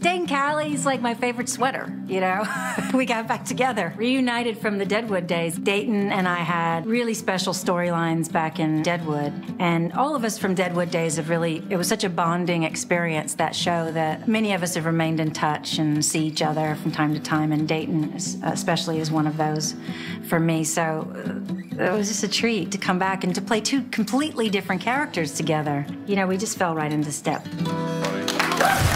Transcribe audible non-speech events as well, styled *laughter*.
Dayton Callie's like my favorite sweater, you know? *laughs* we got back together, reunited from the Deadwood days. Dayton and I had really special storylines back in Deadwood. And all of us from Deadwood days have really, it was such a bonding experience, that show, that many of us have remained in touch and see each other from time to time. And Dayton, especially, is one of those for me. So uh, it was just a treat to come back and to play two completely different characters together. You know, we just fell right into step.